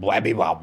blabby blah,